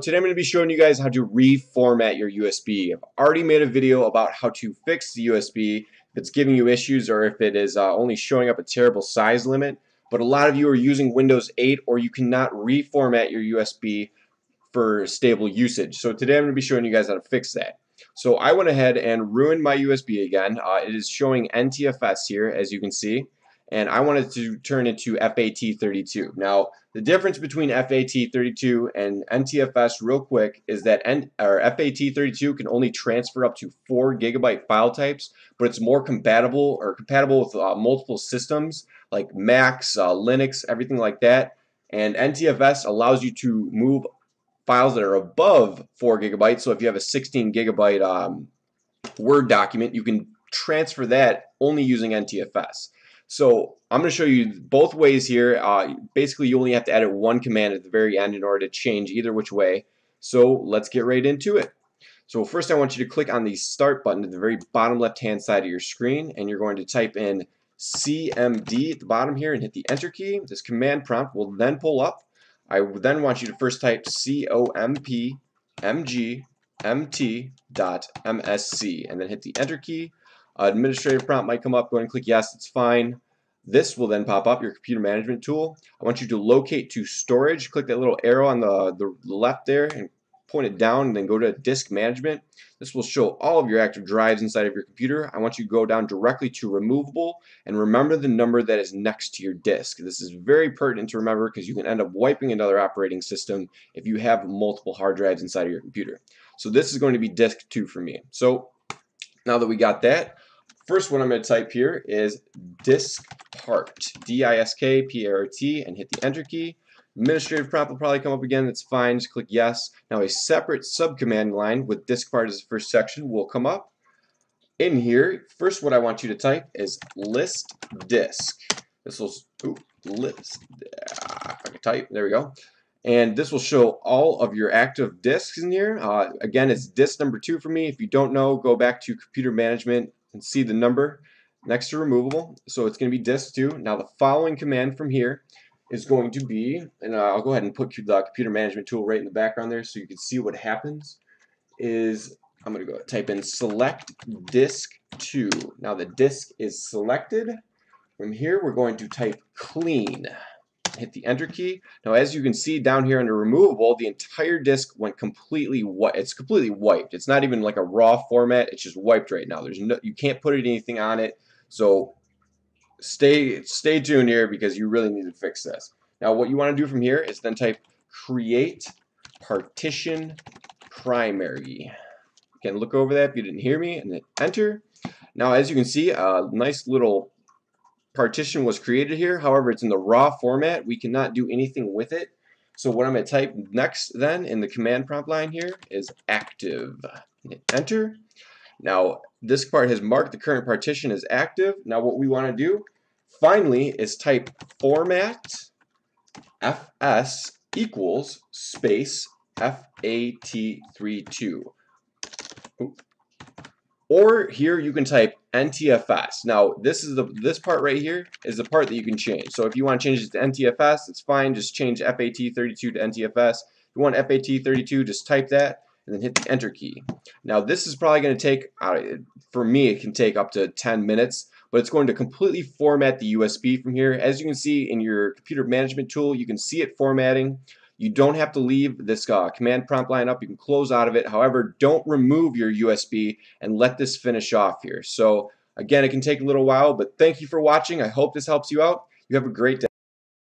Today I'm going to be showing you guys how to reformat your USB. I've already made a video about how to fix the USB if it's giving you issues or if it is uh, only showing up a terrible size limit. But a lot of you are using Windows 8 or you cannot reformat your USB for stable usage. So today I'm going to be showing you guys how to fix that. So I went ahead and ruined my USB again. Uh, it is showing NTFS here as you can see and I wanted to turn it to FAT32. Now, the difference between FAT32 and NTFS real quick is that N or FAT32 can only transfer up to 4 gigabyte file types, but it's more compatible or compatible with uh, multiple systems like Macs, uh, Linux, everything like that. And NTFS allows you to move files that are above 4 gigabytes. So if you have a 16 gigabyte um, Word document, you can transfer that only using NTFS. So I'm going to show you both ways here. Uh, basically, you only have to edit one command at the very end in order to change either which way. So let's get right into it. So first I want you to click on the Start button at the very bottom left hand side of your screen and you're going to type in CMD at the bottom here and hit the Enter key. This command prompt will then pull up. I then want you to first type COMP and then hit the Enter key Uh, administrative prompt might come up. Go ahead and click yes, it's fine. This will then pop up, your computer management tool. I want you to locate to storage. Click that little arrow on the, the left there and point it down and then go to disk management. This will show all of your active drives inside of your computer. I want you to go down directly to removable and remember the number that is next to your disk. This is very pertinent to remember because you can end up wiping another operating system if you have multiple hard drives inside of your computer. So this is going to be disk 2 for me. So now that we got that, first one I'm going to type here is diskpart, D-I-S-K-P-A-R-T, and hit the enter key. Administrative prompt will probably come up again, that's fine, just click yes. Now a separate subcommand line with diskpart as the first section will come up. In here, first what I want you to type is list disk. This will, ooh, list, I can type, there we go and this will show all of your active disks in here. Uh, again, it's disk number two for me. If you don't know, go back to computer management and see the number next to removable. So it's going to be disk two. Now the following command from here is going to be, and I'll go ahead and put the computer management tool right in the background there so you can see what happens, is I'm going to go type in select disk 2. Now the disk is selected. From here we're going to type clean hit the enter key. Now as you can see down here under removable, the entire disk went completely white. It's completely wiped. It's not even like a raw format. It's just wiped right now. There's no, you can't put anything on it. So stay stay tuned here because you really need to fix this. Now what you want to do from here is then type create partition primary. You can look over that if you didn't hear me and then enter. Now as you can see, a nice little partition was created here. However, it's in the raw format. We cannot do anything with it. So what I'm going to type next then in the command prompt line here is active. Hit enter. Now this part has marked the current partition as active. Now what we want to do finally is type format fs equals space FAT32. Or here you can type NTFS. Now this is the this part right here is the part that you can change. So if you want to change it to NTFS, it's fine. Just change FAT32 to NTFS. If you want FAT32, just type that and then hit the enter key. Now this is probably going to take, for me it can take up to 10 minutes, but it's going to completely format the USB from here. As you can see in your computer management tool, you can see it formatting. You don't have to leave this uh, command prompt line up. You can close out of it. However, don't remove your USB and let this finish off here. So again, it can take a little while, but thank you for watching. I hope this helps you out. You have a great day.